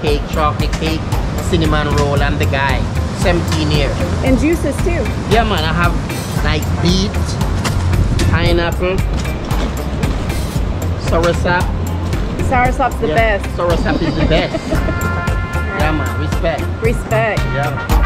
cake, chocolate cake, cinnamon roll. I'm the guy. 17 years. And juices too. Yeah, man. I have like beet, pineapple, soursop. Soursop's the Yeah, best. Soursop is the best. yeah, man. Respect. Respect. Yeah.